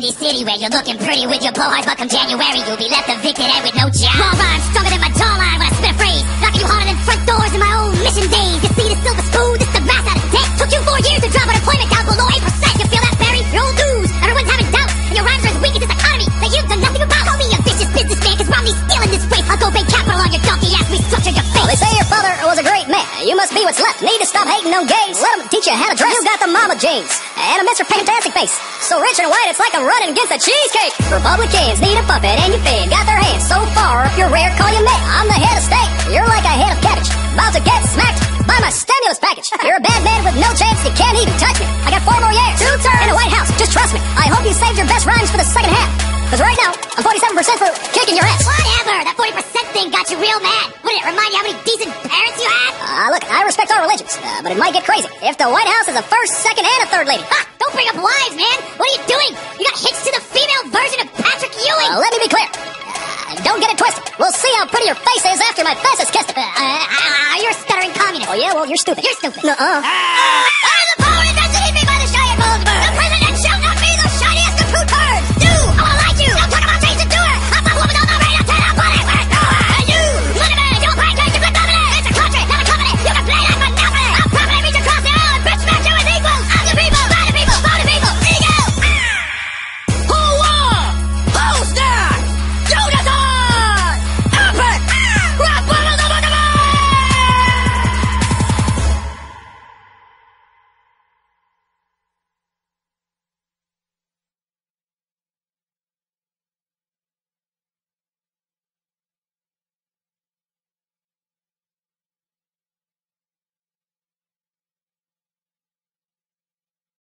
anywhere. You're looking pretty with your blowhards, but come January, you'll be left evicted and with no job. Raw rhymes stronger than my jawline when I spit a phrase. Knocking you harder than front doors in my old mission days. You must be what's left. Need to stop hating on gays. Let them teach you how to dress. You got the mama jeans and a Mr. Fantastic face. So rich and white, it's like I'm running against a cheesecake. Republicans need a puppet and you fed. Got their hands so far up your rear, call you man. I'm the head of state. You're like a head of cabbage. About to get smacked by my stimulus package. You're a bad man with no chance. You can't even touch me. I got four more years. Two terms in the White House. Just trust me. I hope you saved your best rhymes for the second half. Because right now, I'm 47% for kicking your ass. Whatever. That 40% thing got you real mad. Did it remind you how many decent parents you? Uh, look, I respect all religions, uh, but it might get crazy. If the White House is a first, second, and a third lady. Ha! Don't bring up wives, man. What are you doing? You got hitched to the female version of Patrick Ewing. Uh, let me be clear. Uh, don't get it twisted. We'll see how pretty your face is after my face is kissed. Uh, uh, uh, you're a stuttering communist. Oh, yeah? Well, you're stupid. You're stupid. Nuh-uh. Ah!